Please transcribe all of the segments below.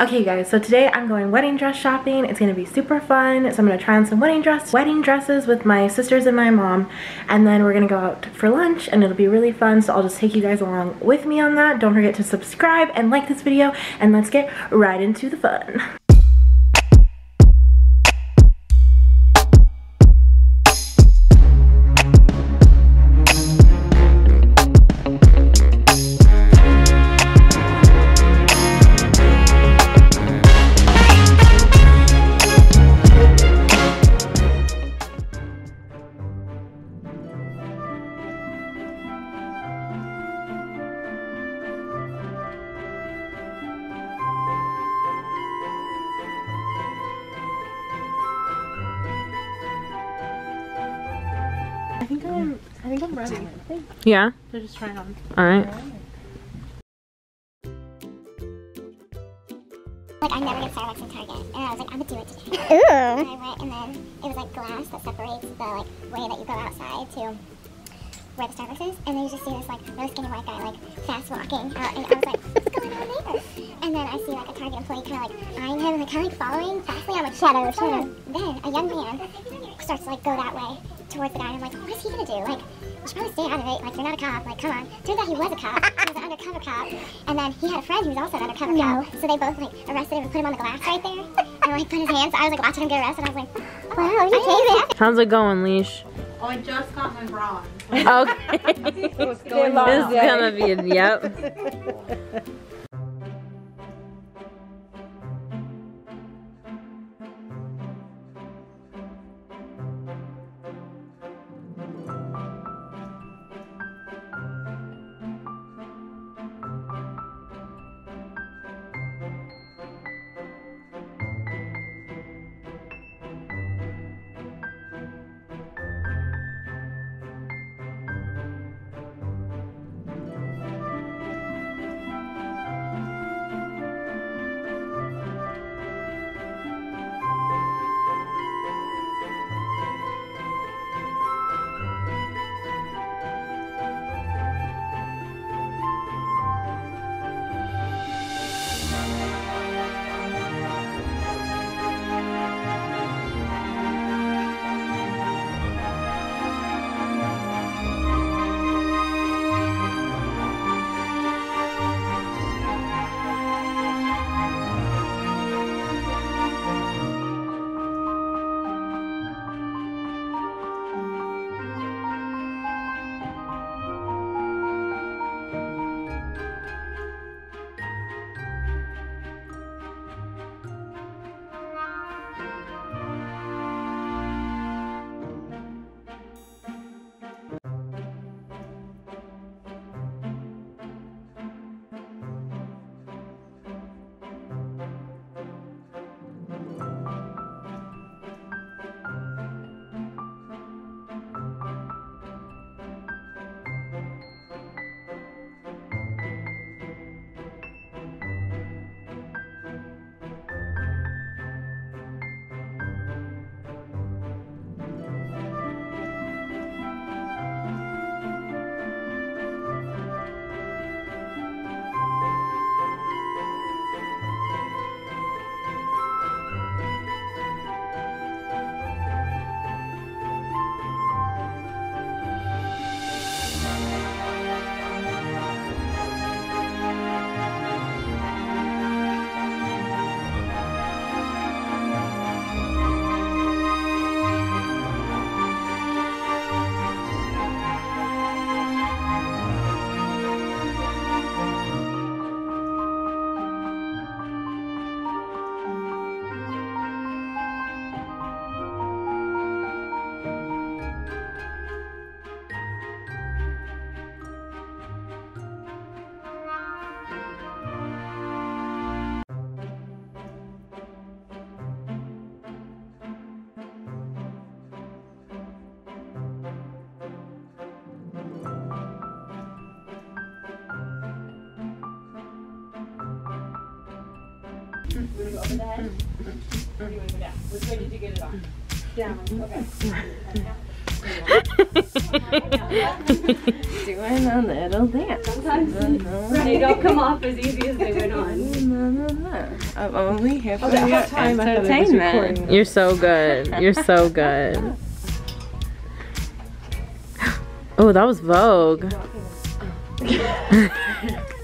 Okay guys, so today I'm going wedding dress shopping. It's gonna be super fun. So I'm gonna try on some wedding dress, wedding dresses with my sisters and my mom. And then we're gonna go out for lunch and it'll be really fun. So I'll just take you guys along with me on that. Don't forget to subscribe and like this video and let's get right into the fun. I think I'm, I think I'm ready. Yeah? they're just trying on. Alright. Like I never get Starbucks and Target, and I was like, I'm gonna do it today. And I went, and then it was like glass that separates the like way that you go outside to where the Starbucks is, and then you just see this like really skinny white guy like fast walking out, and I was like, what's going on there? And then I see like a Target employee kind of like eyeing him and like kind of like following fastly. I'm like, shadow, shadow. Then a young man starts to like go that way towards the guy, and I'm like, what is he gonna do? Like, you should probably stay out of it. Like, you're not a cop. Like, come on. Turns out he was a cop. he was an undercover cop. And then he had a friend who was also an undercover cop. So they both like arrested him and put him on the glass right there. And like put his hands. I was like watching him get arrested. I was like, wow, you crazy. How's it going, Leash? Oh, I just got my bronze. Okay. this is gonna be To go over go down? Get it on? Okay. Doing a little dance. Sometimes they don't come off as easy as they went on. I'm only here for okay, your entertainment. You're so good. You're so good. Oh, that was Vogue.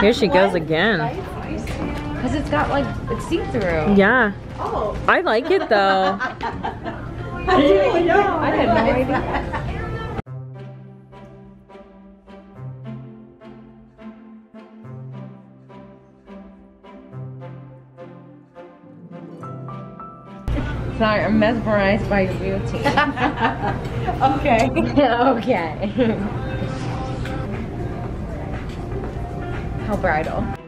Here she goes again. Because it's got like, it's see-through. Yeah. Oh. I like it though. I had no idea. Sorry, I'm mesmerized by your beauty. Okay. okay. Bridal.